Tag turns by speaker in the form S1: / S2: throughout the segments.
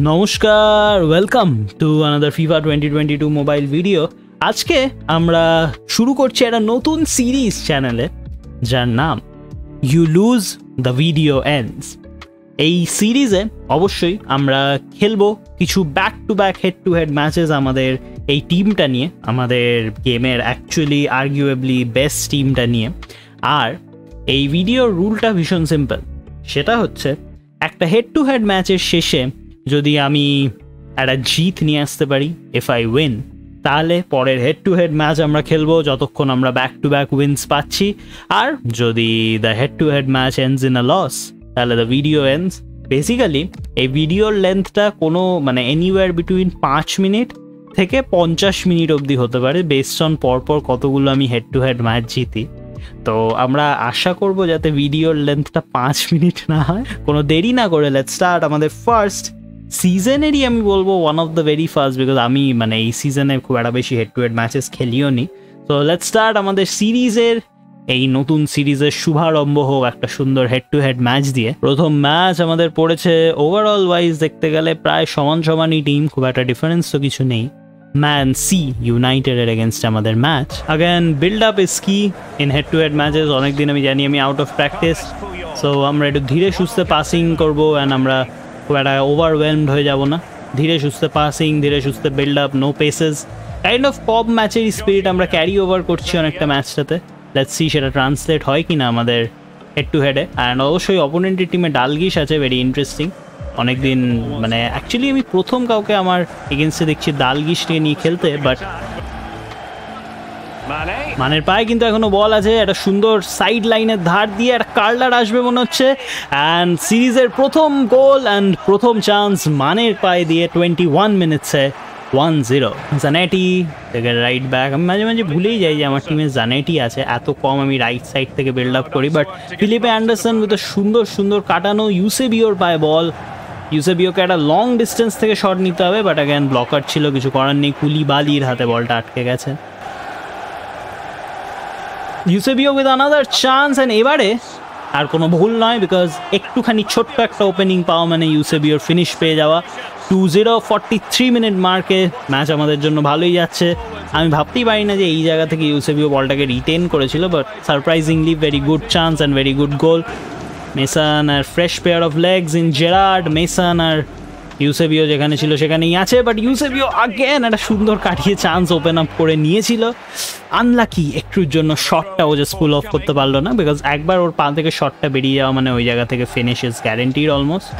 S1: নমস্কার welcome to another FIFA twenty twenty two mobile video আজকে আমরা শুরু করছি একটা নতুন সিরিজ চ্যানেলে যার নাম you lose the video ends এই সিরিজে অবশ্যই আমরা খেলব কিছু back to back head to head matches আমাদের এই টিমটা নিয়ে, আমাদের গেমের অ্যাকচুয়ালি আর্গুয়েবলি বেস্ট টিমটা নিয়ে। আর এই ভিডিওর রুলটা ভীষণ সিম্পল সেটা হচ্ছে একটা হেড টু হেড ম্যাচের শেষে যদি আমি একটা জিত নিয়ে আসতে পারি এফ আই উইন তাহলে পরের হেড টু হেড ম্যাচ আমরা খেলব, যতক্ষণ আমরা ব্যাক টু ব্যাক উইন্স পাচ্ছি। আর যদি the head to head match ends in a loss তাহলে দ্য ভিডিও এন্ডস বেসিক্যালি এই ভিডিওর লেন্থটা কোনো মানে এনিওয়ার বিটুইন পাঁচ মিনিট থেকে পঞ্চাশ মিনিট অবধি হতে পারে বেসড অন পরপর কতগুলো আমি হেড টু হেড ম্যাচ জিতি। তো আমরা আশা করব যাতে ভিডিওর লেন্থটা পাঁচ মিনিট না হয়। কোনো দেরি না করে লেট স্টার্ট আমাদের ফার্স্ট সিজনেরই আমি বলব one of the very first because আমি মানে এই সিজনে খুব একটা বেশি হেড টু হেড ম্যাচেস খেলিও নি। তো লেট স্টার্ট আমাদের সিরিজের এই নতুন সিরিজের শুভারম্ভ হোক একটা সুন্দর হেড টু হেড ম্যাচ দিয়ে। প্রথম ম্যাচ আমাদের পড়েছে ওভারঅল ওয়াইজ দেখতে গেলে প্রায় সমান সমানই টিম খুব একটা ডিফারেন্স তো কিছু নেই। ম্যান সি ইউনাইটেডের এগেনস্ট আমাদের match again build up is key in head to head matches অনেকদিন আমি জানি আমি আউট অফ প্র্যাকটিস সো আমরা একটু ধীরে সুস্থে পাসিং করব অ্যান্ড আমরা খুব একটা ওভারওয়েলমড হয়ে যাব না। ধীরে সুস্থে পাসিং ধীরে সুস্থে build up no paces kind of pop ম্যাচের স্পিরিট আমরা ক্যারি ওভার করছি অনেকটা ম্যাচটাতে লেটস সি সেটা ট্রান্সলেট হয় কি না আমাদের হেড টু হেডে অ্যান্ড অবশ্যই অপোনেন্টের টিমে ডালগিস আছে ভেরি ইন্টারেস্টিং অনেকদিন মানে অ্যাকচুয়ালি আমি প্রথম কাউকে আমার এগেনস্টে দেখছি দালগিসকে নিয়ে খেলতে বাট মানের পায়ে কিন্তু এখনও বল আছে, একটা সুন্দর সাইড লাইনের ধার দিয়ে একটা কার্লার আসবে মনে হচ্ছে। অ্যান্ড সিরিজের প্রথম গোল অ্যান্ড প্রথম চান্স মানের পায়ে দিয়ে টোয়েন্টি ওয়ান মিনিটসে ওয়ান জিরো জানেটি থেকে রাইট ব্যাক আমি মাঝে মাঝে ভুলেই যাই যে আমার টিমে জানেটি আছে, এত কম আমি রাইট সাইড থেকে বিল্ড আপ করি। বাট ফিলিপে অ্যান্ডারসন উইথ সুন্দর সুন্দর কাটানো ইউসেবিওর পায়ে বল ইউসেবিওকে একটা লং ডিস্টেন্স থেকে শট নিতে হবে বাট অ্যাগেন ব্লকার ছিল, কিছু করার নেই। কুলি বালির হাতে বলটা আটকে গেছে। Eusebio with another chance and এবারে আর কোনো ভুল নয় বিকজ একটুখানি ছোট্ট একটা ওপেনিং পাওয়া মানে ইউসেবিওর ফিনিশ পেয়ে যাওয়া। Two zero forty three minute মার্কে ম্যাচ আমাদের জন্য ভালোই যাচ্ছে। আমি ভাবতেই পারি না যে এই জায়গা থেকে ইউসেবিও বলটাকে রিটেন করেছিল but surprisingly very good chance and very good goal Mason R fresh pair of legs in Gerrard Mason R Eusebio যেখানে ছিল সেখানেই আছে বাট ইউসেবিও আগেন একটা সুন্দর কাটিয়ে চান্স ওপেন আপ করে নিয়েছিল আনলাকি একটুর জন্য শটটা ও যে স্পুল অফ করতে পারল না বিকজ একবার ওর পা থেকে শটটা বেরিয়ে যাওয়া মানে ওই জায়গা থেকে finish is guaranteed
S2: almost.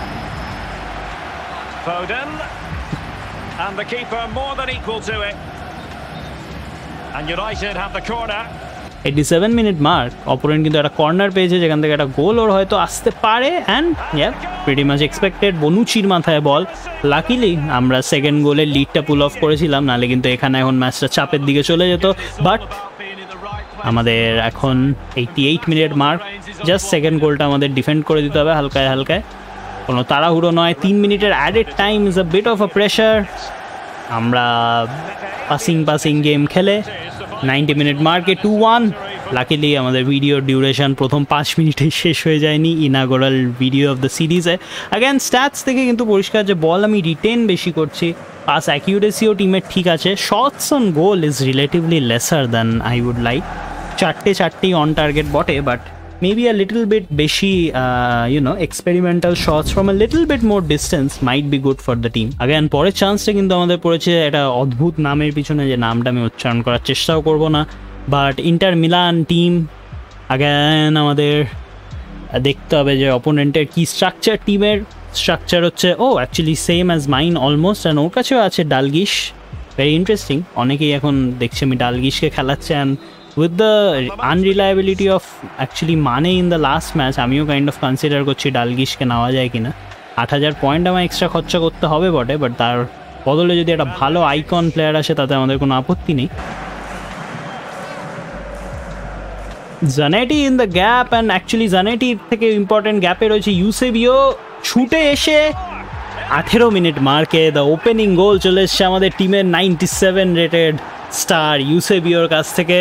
S2: And the keeper more than equal to it. And United have the corner.
S1: Eighty seven minute mark opponent কিন্তু একটা কর্নার পেয়েছে, যেখান থেকে একটা গোল ওর হয়তো আসতে পারে and yeah pretty much expected বনুচির মাথায় বল লাকিলি আমরা সেকেন্ড গোলের লিডটা পুল অফ করেছিলাম, নাহলে কিন্তু এখানে এখন ম্যাচটা চাপের দিকে চলে যেত বাট আমাদের এখন eighty eight minute mark just second গোলটা আমাদের ডিফেন্ড করে দিতে হবে হালকায় হালকায়। কোনো তাড়াহুড়ো নয়, তিন মিনিটের added time is a bit of a pressure আমরা পাসিং পাসিং গেম খেলে নাইনটি মিনিট মার্কে টু ওয়ান। লাকিলি আমাদের ভিডিও ডিউরেশন প্রথম পাঁচ মিনিটে শেষ হয়ে যায়নি ইনাগোরাল ভিডিও অফ দ্য সিরিজে আগেন স্ট্যাটস থেকে কিন্তু পরিষ্কার যে বল আমি রিটেন বেশি করছি। পাস অ্যাকিউরেসিও টিমের ঠিক আছে। Shots on goal is relatively lesser than I would like চারটে চারটেই অন টার্গেট বটে but maybe a little bit বেশি uh, you know experimental shots from a little bit more distance might be good for the team. Again পরের চান্সটা কিন্তু আমাদের পড়েছে একটা অদ্ভুত নামের পিছনে যে নামটা আমি উচ্চারণ করার চেষ্টাও করব না। But Inter Milan team again আমাদের দেখতে হবে যে অপোনেন্টের কি স্ট্রাকচার টিমের স্ট্রাকচার হচ্ছে। ও actually same as mine almost and ওর কাছেও আছে ডালগিশ ভেরি ইন্টারেস্টিং অনেকেই এখন দেখছি আমি ডালগিসকে খেলাচ্ছে and with the unreliability of actually মানে ইন দ্য লাস্ট ম্যাচ আমিও কাইন্ড অফ কনসিডার করছি ডালগিসকে নেওয়া যায় কিনা। আট হাজার পয়েন্ট আমার এক্সট্রা খরচা করতে হবে বটে বাট তার বদলে যদি একটা ভালো আইকন প্লেয়ার আসে, তাতে আমাদের কোনো আপত্তি নেই। Zanetti in the gap and actually জানেটির থেকে ইম্পর্টেন্ট গ্যাপে রয়েছে ইউসেবিও ছুটে এসে আঠেরো মিনিট মার্কে দ্য ওপেনিং গোল চলে এসছে আমাদের টিমের নাইনটি সেভেন রেটেড স্টার ইউসেবিওর কাছ থেকে।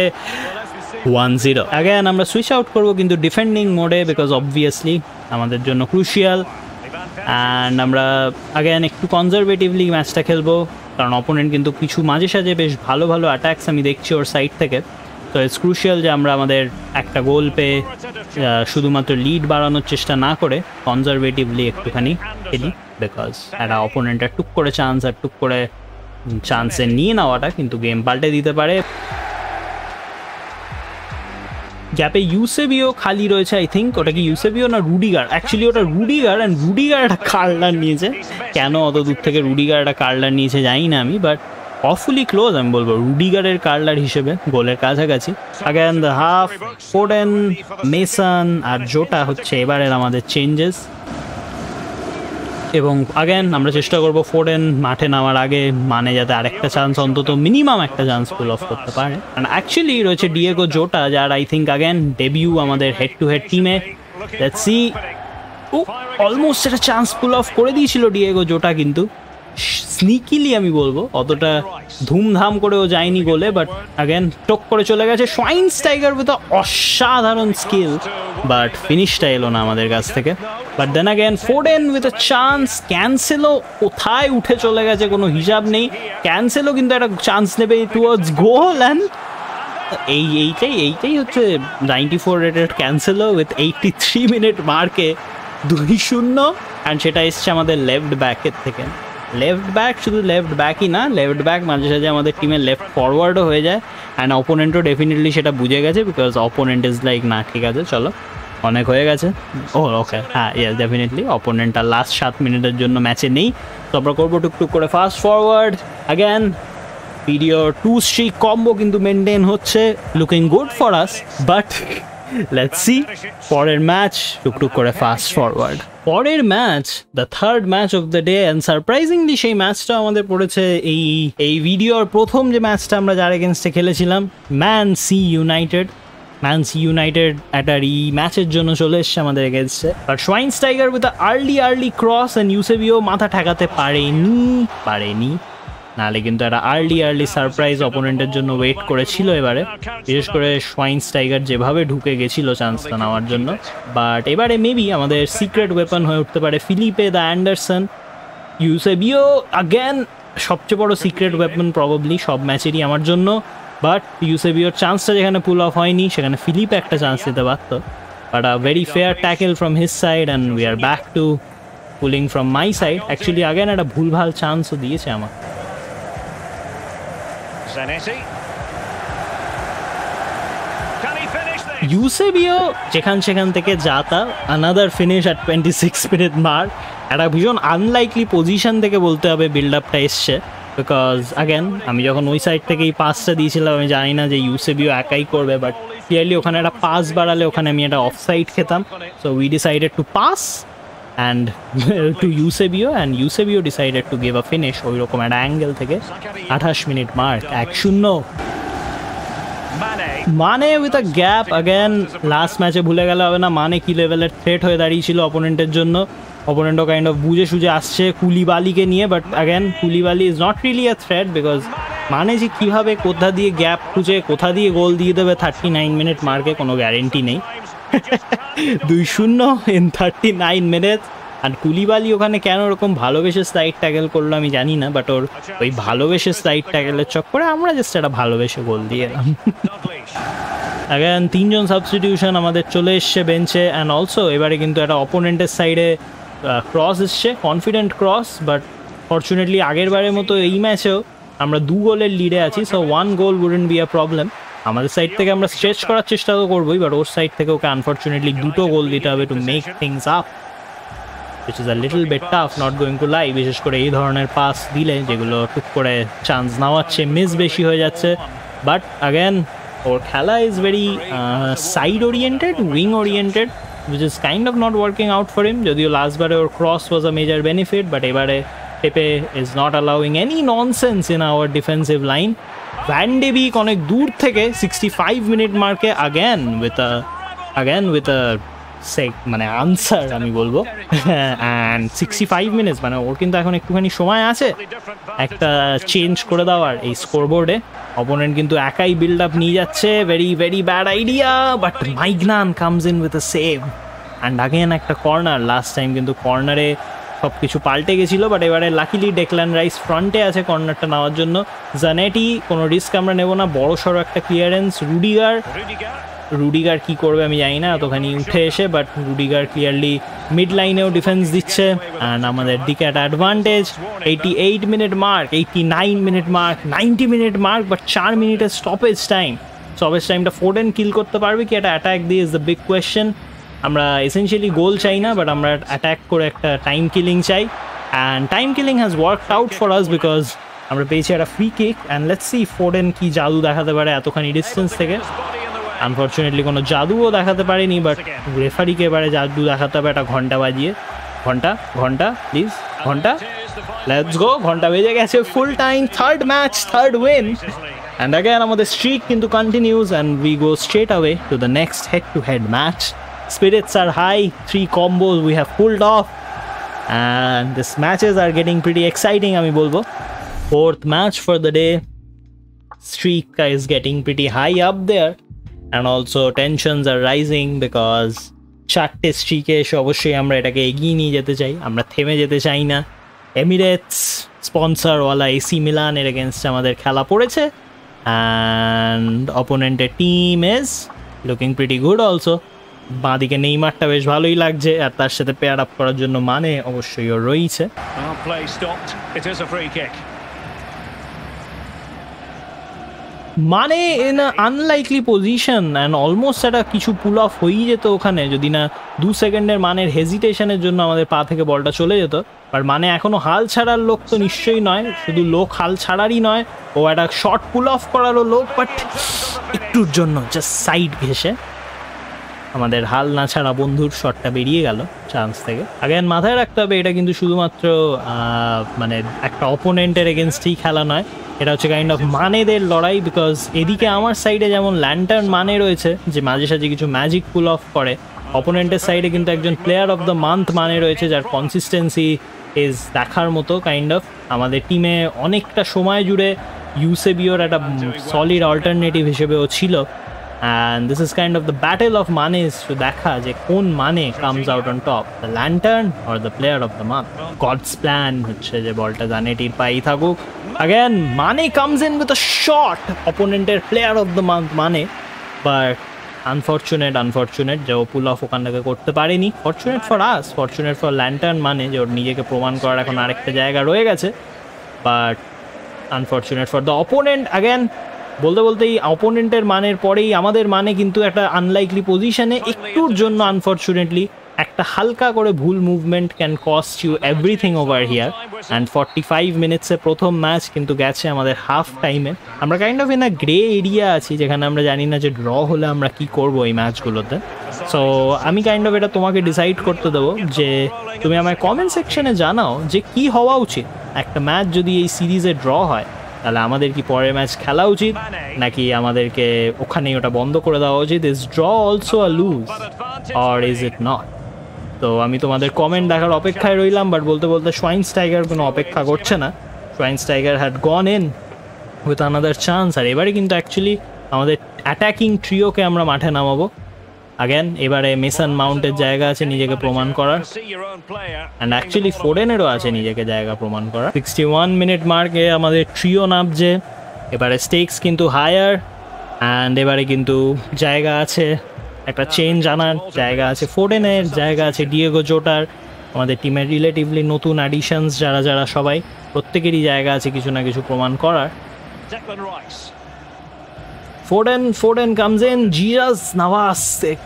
S1: ওয়ান জিরো অ্যাগেন আমরা সুইচ আউট করব কিন্তু ডিফেন্ডিং মোডে বিকজ অবভিয়াসলি আমাদের জন্য ক্রুশিয়াল অ্যান্ড আমরা আগেন একটু কনজারভেটিভলি ম্যাচটা খেলব, কারণ অপোনেন্ট কিন্তু কিছু মাঝে সাঝে বেশ ভালো ভালো অ্যাটাক্স আমি দেখছি ওর সাইড থেকে। তো ইটস ক্রুশিয়াল যে আমরা আমাদের একটা গোল পেয়ে শুধুমাত্র লিড বাড়ানোর চেষ্টা না করে কনজারভেটিভলি একটুখানি খেলি। বিকজ একটা অপোনেন্টের টুক করে চান্স আর টুক করে চান্সে নিয়ে নেওয়াটা কিন্তু গেম পাল্টে দিতে পারে গ্যাপে ইউসেবিও খালি রয়েছে আই থিঙ্ক ওটা কি ইউসেবিও না রুডিগার অ্যাকচুয়ালি ওটা রুডিগার অ্যান্ড রুডিগার একটা কার্লার নিয়েছে কেন অত দূর থেকে রুডিগার একটা কার্লার নিয়েছে জানি না আমি বাট অফুলি ক্লোজ আমি বলব রুডিগারের কার্লার হিসেবে গোলের কাছাকাছি দ্য হাফ ফোডেন মেসন আর জোটা হচ্ছে, এবারের আমাদের চেঞ্জেস এবং আগেন আমরা চেষ্টা করব ফোরেন মাঠে নামার আগে মানে যাতে আরেকটা চান্স অন্তত মিনিমাম একটা চান্স ফুল অফ করতে পারে। অ্যান্ড অ্যাকচুয়ালি রয়েছে ডিয়েগো জোটা যার আই থিঙ্ক আগেন ডেবিউ আমাদের হেড টু হেড টিমে সি অলমোস্ট একটা চান্স ফুল অফ করে দিয়েছিল ডিয়েগো জোটা কিন্তু। স্নিকিলি আমি বলব। অতটা ধুমধাম করেও যায়নি গোলে বাট আগেন টক করে চলে গেছে সোয়াইন স্টাইগার উইথ অসাধারণ স্কিল বাট ফিনিশটা এলো না আমাদের কাছ থেকে। But then again Foden with a chance Cancelo কোথায় উঠে চলে গেছে কোনো হিসাব নেই। ক্যান্সেলও কিন্তু একটা চান্স নেবে টুয়ার্ডস গোল অ্যান্ড এই, এইটাই এইটাই হচ্ছে ninety four rated Cancelo with eighty three minute মার্কে দুই শূন্য অ্যান্ড সেটা এসছে আমাদের লেফট ব্যাকের থেকে। লেফট ব্যাক শুধু লেফট ব্যাকই না লেফট ব্যাক মাঝে সাঝে আমাদের টিমের লেফট ফরওয়ার্ডও হয়ে যায়। অ্যান্ড অপোনেন্টও ডেফিনেটলি সেটা বুঝে গেছে বিকজ অপোনেন্ট ইজ লাইক না, ঠিক আছে, চলো, অনেক হয়ে গেছে। ও ওকে হ্যাঁ ইয়েস ডেফিনেটলি অপোনেন্ট আর লাস্ট সাত মিনিটের জন্য ম্যাচে নেই। তো আমরা করব টুকটুক করে fast forward again video two streak combo কিন্তু মেনটেন হচ্ছে looking good for us but let's see পরের ম্যাচ টুকটুক করে ফাস্ট ফরওয়ার্ড পরের match the third match of the day and surprisingly সেই ম্যাচটা আমাদের পড়েছে এই এই ভিডিওর প্রথম যে ম্যাচটা আমরা যার এগেনস্টে খেলেছিলাম Man C United Man C United একটা রি ম্যাচের জন্য চলে এসছে আমাদের এগেনস্টে but Schweinsteiger with early early cross and Eusebio মাথা ঠেকাতে পারেনি পারেনি। নাহলে কিন্তু একটা আর্লি আর্লি সারপ্রাইজ অপোনেন্টের জন্য ওয়েট করেছিল এবারে। বিশেষ করে সোয়াইন টাইগার যেভাবে ঢুকে গেছিল চান্সটা নেওয়ার জন্য। বাট এবারে মেবি আমাদের সিক্রেট ওয়েপন হয়ে উঠতে পারে Filipe the Anderson Eusebio again সবচেয়ে বড় সিক্রেট ওয়েপন প্রবাবলি সব ম্যাচেরই আমার জন্য। বাট ইউসেবিওর চান্সটা যেখানে পুল অফ হয়নি, সেখানে ফিলিপ একটা চান্স দিতে পারতো but a very fair tackle from his side and we are back to pulling from my side actually again একটা ভুলভাল চান্সও দিয়েছে আমার
S2: Zanetti.
S1: ইউসেবিও যেখান সেখান থেকে যাতা another finish at twenty six minute মার একটা ভীষণ আনলাইকলি পজিশন থেকে বলতে হবে বিল্ড আপটা এসছে। বিকজ আগেন আমি যখন ওই সাইড থেকে এই পাসটা দিয়েছিলাম, আমি জানি না যে ইউসেবিও একাই করবে বাট ক্লিয়ারলি ওখানে একটা পাস বাড়ালে ওখানে আমি একটা অফ সাইড খেতাম। So we decided to pass and to Eusebio and Eusebio decided to give a finish ওই রকম একটা অ্যাঙ্গেল থেকে আঠাশ মিনিট মার্ক এক শূন্য. মানে with a gap again last ম্যাচে ভুলে গেলে হবে না মানে কি লেভেলের থ্রেট হয়ে দাঁড়িয়েছিল অপোনেন্টের জন্য অপোনেন্টও কাইন্ড অফ বুঝে সুঝে আসছে কুলিবালিকে নিয়ে but again Coulibaly is not really a threat because মানে যে কীভাবে কোথা দিয়ে গ্যাপ খুঁজে, কোথা দিয়ে গোল দিয়ে দেবে থার্টি নাইন মিনিট মার্কে কোনো গ্যারেন্টি নেই দুই শূন্য ইন থার্টি নাইন মিনিটস আর কুলিবালি ওখানে কেন ওরকম ভালোবেসে স্লাইড ট্যাকেল করল আমি জানি না বাট ওর ওই ভালোবেসে স্লাইড ট্যাকেলের চক্করে আমরা জাস্ট একটা ভালোবেসে গোল দিয়ে এলাম. অ্যাগেন তিনজন সাবস্টিটিউশন আমাদের চলে এসছে বেঞ্চে অ্যান্ড অলসো এবারে কিন্তু একটা অপোনেন্টের সাইডে ক্রস এসছে কনফিডেন্ট ক্রস বাট ফর্চুনেটলি আগের বারের মতো এই ম্যাচেও আমরা দু গোলের লিডে আছি so one goal wouldn't be a problem আমাদের সাইড থেকে আমরা স্ট্রেচ করার চেষ্টা তো করবোই বাট ওর সাইড থেকে ওকে আনফর্চুনেটলি দুটো গোল দিতে হবে to make things up which is a little bit tough not going to lie বিশেষ করে এই ধরনের পাস দিলে যেগুলো টুক করে চান্স নেওয়াচ্ছে মিস বেশি হয়ে যাচ্ছে বাট আগেন ওর খেলা is very side oriented wing oriented which is kind of not working out for him যদিও লাস্টবারে ওর cross was a major benefit but এবারে Pepe is not allowing any nonsense in our defensive line van de Beek অনেক দূর থেকে sixty five minute মার্কে again with a again with a সেক মানে answer আমি বলব। অ্যান্ড সিক্সটি ফাইভ মিনিটস মানে ওর কিন্তু এখন একটুখানি সময় আছে। একটা চেঞ্জ করে দেওয়ার এই স্কোরবোর্ডে অপোনেন্ট কিন্তু একাই বিল্ড আপ নিয়ে যাচ্ছে। Very very bad idea but Maignan comes in with a save and again একটা কর্নার লাস্ট টাইম কিন্তু কর্নারে সব কিছু পাল্টে গেছিল বাট এবারে লাকিলি ডেকল্যান রাইস ফ্রন্টে আছে কর্নারটা নেওয়ার জন্য। জানেটি কোনো রিস্ক আমরা নেব না বড় সড়ো একটা ক্লিয়ারেন্স রুডিগার রুডিগার কি করবে আমি জানি না এতখানি উঠে এসে বাট রুডিগার ক্লিয়ারলি মিড লাইনেও ডিফেন্স দিচ্ছে অ্যান্ড আমাদের দিকে একটা advantage eighty eight minute mark eighty nine minute mark ninety minute mark but চার মিনিটের স্টপেজ টাইম স্টপেজ টাইমটা ফোর্ডেন কিল করতে পারবে কি? একটা অ্যাটাক দিয়ে ইজ দ্য বিগ কোয়েশ্চেন আমরা এসেন্সিয়ালি গোল চাই না বাট আমরা অ্যাটাক করে একটা টাইম কিলিং চাই. And time killing has work out for us because আমরা পেয়েছি একটা free kick and let's see Foden কি জাদু দেখাতে পারে এতখানি ডিস্টেন্স থেকে. আনফর্চুনেটলি কোনো জাদুও দেখাতে পারেনি বাট রেফারিকে এবারে জাদু দেখাতে হবে একটা ঘণ্টা বাজিয়ে। ঘণ্টা ঘণ্টা প্লিজ
S2: ঘণ্টা।
S1: লেটস গো ঘণ্টা বেজে গেছে full time third match third win and again আমাদের স্ট্রিক কিন্তু continues and we go straight away to the next head to head match spirits are high three combos we have pulled off and this matches are getting pretty exciting আমি বলবো fourth match for the day streak is getting pretty high up there and also tensions are rising because চারটে স্ট্রিকে এসে অবশ্যই আমরা এটাকে এগিয়ে নিয়ে যেতে চাই আমরা থেমে যেতে চাই না এমিরেটস স্পন্সরওয়ালা এসি মিলান এর এগেনস্ট আমাদের খেলা পড়েছে and অপোনেন্টের team is looking pretty good also বাঁদিকে নেইমারটা বেশ ভালোই লাগছে আর তার সাথে পেয়ার আপ করার জন্য মানে অবশ্যই ও রয়েছে. মানে in unlikely position and almost একটা কিছু পুল অফ হয়েই যেত ওখানে যদি না দু সেকেন্ডের মানের হেজিটেশনের জন্য আমাদের পা থেকে বলটা চলে যেত। বাট মানে এখনও হাল ছাড়ার লোক তো নিশ্চয়ই নয় শুধু লোক হাল ছাড়ারই নয় ও একটা শর্ট পুল অফ করারও লোক বাট একটুর জন্য জাস্ট সাইড ঘেসে আমাদের হাল না ছাড়া বন্ধুর শটটা বেরিয়ে গেল চান্স থেকে। আগেন মাথায় রাখতে হবে, এটা কিন্তু শুধুমাত্র মানে একটা অপোনেন্টের এগেনস্টেই খেলা নয়। এটা হচ্ছে কাইন্ড অফ মানেদের লড়াই বিকজ এদিকে আমার সাইডে যেমন ল্যান্টার্ন মানে রয়েছে, যে মাঝে সাঝে কিছু ম্যাজিক পুল অফ করে অপোনেন্টের সাইডে কিন্তু একজন প্লেয়ার অফ দ্য মান্থ মানে রয়েছে, যার কনসিস্টেন্সি ইজ দেখার মতো কাইন্ড অফ আমাদের টিমে অনেকটা সময় জুড়ে ইউসেবিওর একটা সলিড অল্টারনেটিভ হিসেবেও ছিল। and this is kind of the battle of মানেস two দেখা যে কোন মানে comes out on top the lantern or the player of the month god's plan হচ্ছে যে বলটা জানেটির পাই থাকুক অ্যাগেন মানে comes in with a short অপোনেন্টের player of the month মানে বাট আনফর্চুনেট আনফর্চুনেট যে ও পুল অফ ওখান থেকে করতে পারেনি fortunate for us fortunate for lantern মানে যে ওর নিজেকে প্রমাণ করার এখন আরেকটা জায়গা রয়ে গেছে but unfortunate for the opponent again বলতে বলতে এই অপোনেন্টের মানের পরেই আমাদের মানে কিন্তু একটা আনলাইকলি পজিশনে একটুর জন্য আনফর্চুনেটলি একটা হালকা করে ভুল movement can cost you everything over here and forty five মিনিটসে প্রথম ম্যাচ কিন্তু গেছে আমাদের হাফ টাইমে আমরা kind of in a grey area আছি, যেখানে আমরা জানি না যে ড্র হলে আমরা কি করব এই ম্যাচগুলোতে সো আমি কাইন্ড অফ এটা তোমাকে ডিসাইড করতে দেবো যে তুমি আমায় কমেন্ট সেকশনে জানাও যে কি হওয়া উচিত। একটা ম্যাচ যদি এই সিরিজে ড্র হয় তাহলে আমাদের কি পরের ম্যাচ খেলা উচিত? নাকি আমাদেরকে ওখানেই ওটা বন্ধ করে দেওয়া উচিত? Is draw also a lose or is it not তো আমি তোমাদের কমেন্ট দেখার অপেক্ষায় রইলাম বাট বলতে বলতে সোয়াইন স্টাইগার কোনো অপেক্ষা করছে না। Schweinsteiger had gone in with another chance আর এবারে কিন্তু অ্যাকচুয়ালি আমাদের অ্যাটাকিং ট্রিওকে আমরা মাঠে নামাবো। আগেন এবারে মেসান মাউন্টের জায়গা আছে নিজেকে প্রমাণ করার. অ্যান্ড অ্যাকচুয়ালি ফোরেনেরও আছে নিজেকে জায়গা প্রমাণ করা সিক্সটি ওয়ান মিনিট মার্কে আমাদের ট্রিও নামছে। এবারে স্টেক্স কিন্তু হায়ার অ্যান্ড এবারে কিন্তু জায়গা আছে, একটা চেঞ্জ আনার জায়গা আছে ফোরেনের জায়গা আছে ডিয়েগো জোটার আমাদের টিমের রিলেটিভলি নতুন অ্যাডিশনস যারা যারা সবাই প্রত্যেকেরই জায়গা আছে কিছু না কিছু প্রমাণ করার।
S2: ফোরেন
S1: ফোর্ডেন কামস ইন জিরাস নাভাস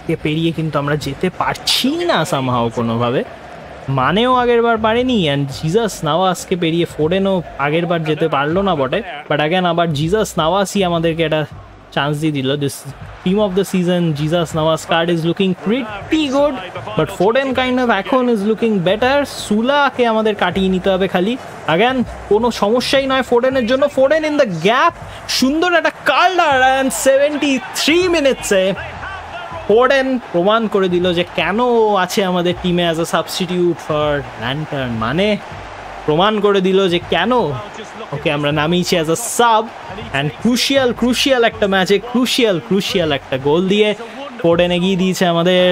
S1: কে পেরিয়ে কিন্তু আমরা যেতে পারছি না সামহাও কোনোভাবে। মানেও আগের বার পারেনি অ্যান্ড জিজাস নাওয়াসকে পেরিয়ে ফোরেনও আগের বার যেতে পারল না বটে। বাট অ্যাগেন আবার জিজাস নাওয়াসই আমাদেরকে একটা চান্স দিয়ে দিল। This team of the season Jesus Navas card is looking pretty good but Foden kind of এখন ইজ লুকিং বেটার সুলাকে আমাদের কাটিয়ে নিতে হবে খালি। অ্যাগেন কোনো সমস্যাই নয় ফোর্ডেনের জন্য। ফোর্ডেন ইন দ্য গ্যাপ সুন্দর একটা কার্ডার অ্যান্ড সেভেন্টি থ্রি মিনিটসে ফোর্ডেন প্রমাণ করে দিল যে কেন আছে আমাদের টিমে as a substitute for lantern মানে প্রমাণ করে দিল যে কেন। ওকে আমরা নামিয়েছি as a sub and crucial crucial একটা ম্যাচে ক্রুশিয়াল ক্রুশিয়াল একটা গোল দিয়ে ফোর্ডেন এগিয়ে দিয়েছে আমাদের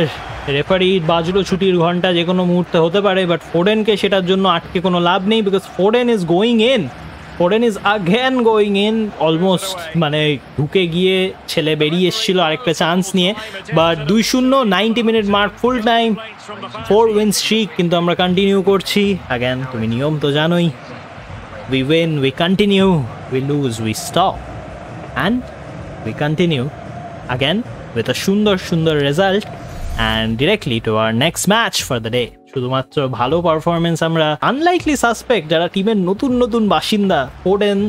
S1: রেফারি বাজলো ছুটির ঘণ্টা, যে কোনো মুহূর্তে হতে পারে বাট ফোরেনকে সেটার জন্য আটকে কোনো লাভ নেই because Foden is going in Foden is again going in almost মানে ঢুকে গিয়ে ছেলে বেরিয়ে এসেছিল আরেকটা চান্স নিয়ে বাট দুই শূন্য ninety minute mark full time four win streak কিন্তু আমরা কন্টিনিউ করছি। আগেন তুমি নিয়ম তো জানোই। We win, we continue, we lose, we stop. And we continue again with a সুন্দর সুন্দর result and directly to our next match for the day. শুধুমাত্র ভালো পারফরমেন্স আমরা আনলাইকলি সাসপেক্ট যারা টিমের নতুন নতুন বাসিন্দা ফোডেন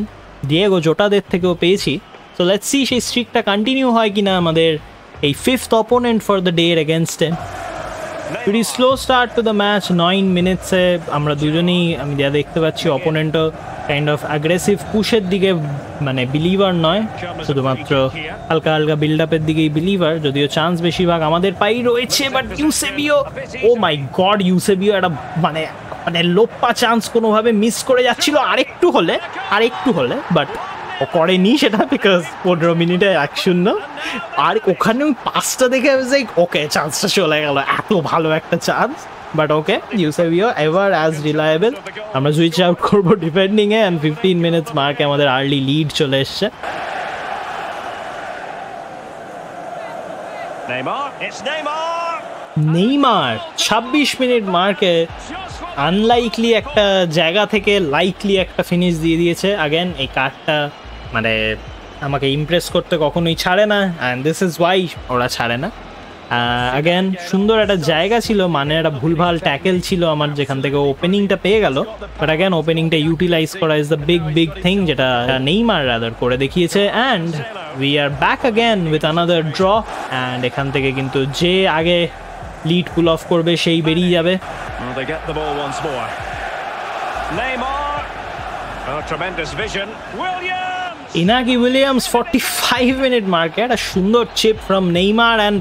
S1: ডিয়েগো জোটাদের থেকেও পেয়েছি সো লেটস সি সেই স্ট্রিকটা কন্টিনিউ হয় কিনা আমাদের এই fifth opponent for the day এর এগেনস্টে very slow start to the match nine মিনিটসে আমরা দুজনেই, আমি যা দেখতে পাচ্ছি অপোনেন্টও কাইন্ড অফ অ্যাগ্রেসিভ পুশের দিকে মানে বিলিভার নয়, শুধুমাত্র হালকা হালকা বিল্ড আপের দিকেই বিলিভার যদিও চান্স বেশিরভাগ আমাদের পাই রয়েছে but Eusebio oh my god Eusebio একটা মানে মানে লোপ্পা চান্স কোনোভাবে মিস করে যাচ্ছিল আরেকটু হলে আরেকটু হলে বাট করেনি সেটা বিকজ পনেরো মিনিটে এক শূন্য। আর ওখানে ওই পাঁচটা দেখে যে ওকে চান্সটা চলে গেল। এত ভালো একটা chance but okay Eusebio ever as reliable আমরা সুইচ আউট করব ডিপেন্ডিংয়ে অ্যান্ড ফিফটিন মিনিটস মার্কে আমাদের আর্লি লিড চলে এসছে! নেইমার ছাব্বিশ মিনিট মার্কে আনলাইকলি একটা জায়গা থেকে লাইকলি একটা ফিনিশ দিয়ে দিয়েছে। আগেন এই কার্ডটা মানে আমাকে ইমপ্রেস করতে কখনোই ছাড়ে না অ্যান্ড দিস ইজ ওয়াই ওরা ছাড়ে না আগেন সুন্দর একটা জায়গা ছিল মানে একটা ভুলভাল ট্যাকেল ছিল আমার যেখান থেকে ওপেনিংটা পেয়ে গেল বাট আগেন ওপেনিংটা ইউটিলাইজ করা is the big big thing যেটা নেইমার রাদার করে দেখিয়েছে and we are back again with another draw and এখান থেকে কিন্তু যে আগে লিড পুল অফ করবে সেই বেরিয়ে যাবে.
S2: Neymar! Oh, tremendous vision. Williams!
S1: Iñaki Williams forty five minute মার্কে একটা সুন্দর chip from Neymar and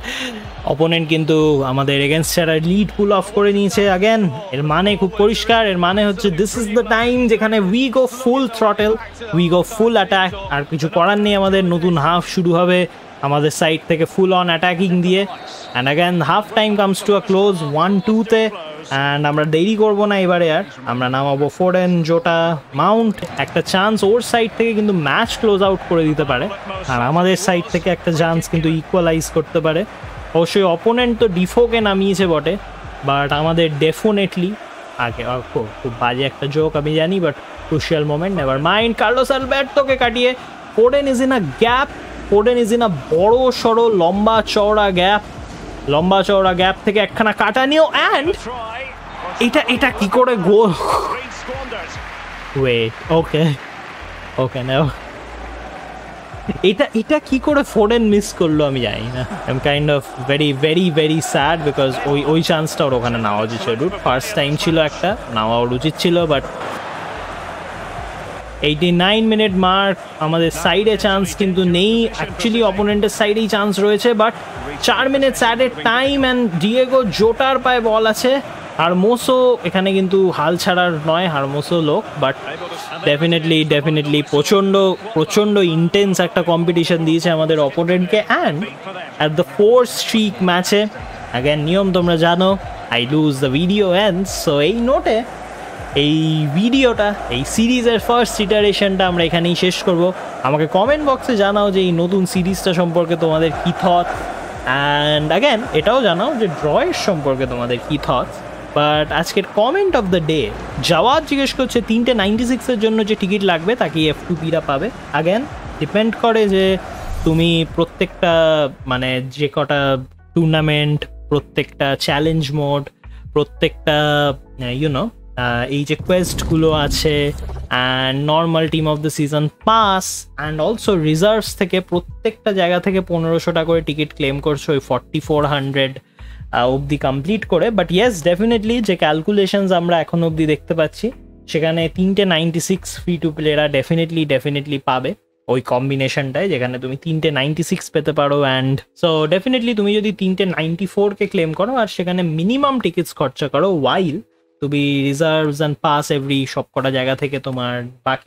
S1: opponent কিন্তু আমাদের এগেনস্ট একটা লিড পুল অফ করে নিয়েছে। আগেন এর মানে খুব পরিষ্কার, এর মানে হচ্ছে দিস ইজ দ্য টাইম যেখানে we go full throttle we go full attack আর কিছু করার নেই, আমাদের নতুন হাফ শুরু হবে আমাদের সাইড থেকে ফুল অন অ্যাটাকিং দিয়ে। And again half time comes to a close one টুতে অ্যান্ড আমরা দেরি করব না এবারে আর। আমরা নামাবো ফোরেন জোটা মাউন্ট একটা চান্স ওর সাইড থেকে কিন্তু ম্যাচ ক্লোজ আউট করে দিতে পারে। আর আমাদের সাইড থেকে একটা চান্স কিন্তু ইকুয়ালাইজ করতে পারে। অবশ্যই অপোনেন্ট তো ডিফোকে নামিয়েছে বটে বাট আমাদের ডেফিনেটলি আগে খুব বাজে একটা জোক আমি জানি but crucial moment never mind Carlos আলবার্টোকে কাটিয়ে Foden is in a gap Foden is in a বড় সড়ো লম্বা চওড়া গ্যাপ লম্বা চওড়া গ্যাপ থেকে একখানা কাটা নিয়েও অ্যান্ড এটা এটা কি করে গোল ওয়েট ওকে ওকে নাও এটা এটা কি করে ফোরেন মিস করল আমি জানি না। I kind of very very very sad because ওই ওই চান্সটা ওর ওখানে নেওয়া উচিত ছিল। ফার্স্ট টাইম ছিল একটা নেওয়া ওর উচিত ছিল but eighty nine minute mark আমাদের সাইডে চান্স কিন্তু নেই। অ্যাকচুয়ালি অপোনেন্টের সাইডেই চান্স রয়েছে বাট চার minutes at a time and Diego জোটার পায়ে বল আছে। হারমোসো এখানে কিন্তু হাল ছাড়ার নয় হারমোসো লোক বাট ডেফিনেটলি ডেফিনেটলি প্রচণ্ড প্রচণ্ড ইন্টেন্স একটা কম্পিটিশন দিয়েছে আমাদের অপোনেন্টকে and at the four streak ম্যাচে অ্যাগেন নিয়ম তোমরা জানো I lose the video end so এই নোটে এই ভিডিওটা, এই সিরিজের ফার্স্ট ইটারেশনটা আমরা এখানেই শেষ করব। আমাকে কমেন্ট বক্সে জানাও যে এই নতুন সিরিজটা সম্পর্কে তোমাদের কী থট অ্যান্ড অ্যাগেন এটাও জানাও যে ড্রয়ের সম্পর্কে তোমাদের কী থটস বাট আজকের কমেন্ট অফ দ্য ডে যাওয়ার জিজ্ঞেস করছে, তিনটে নাইনটি সিক্সের জন্য যে টিকিট লাগবে, তাকে এফ টু পিরা পাবে। অ্যাগেন ডিপেন্ড করে যে তুমি প্রত্যেকটা মানে যে কটা টুর্নামেন্ট প্রত্যেকটা চ্যালেঞ্জ মোড প্রত্যেকটা ইউনো এই যে কোয়েস্টগুলো আছে and normal team of the season pass and also reserves থেকে প্রত্যেকটা জায়গা থেকে পনেরোশো টাকা করে টিকিট ক্লেম করছ ওই ফর্টি ফোর হান্ড্রেড অবধি কমপ্লিট করে। বাট ইয়েস ডেফিনেটলি যে ক্যালকুলেশনস আমরা এখন অবধি দেখতে পাচ্ছি, সেখানে তিনটে নাইনটি সিক্স ফ্রি টু প্লেয়াররা ডেফিনেটলি ডেফিনেটলি পাবে ওই কম্বিনেশনটায় যেখানে তুমি তিনটে নাইনটি সিক্স পেতে পারো। অ্যান্ড সো ডেফিনেটলি তুমি যদি তিনটে নাইনটি ফোরকে ক্লেম করো, আর সেখানে মিনিমাম টিকিটস খরচা করো ওয়াইল তুমি রিজার্ভস অ্যান্ড পাস এভরি সব কটা জায়গা থেকে তোমার বাকি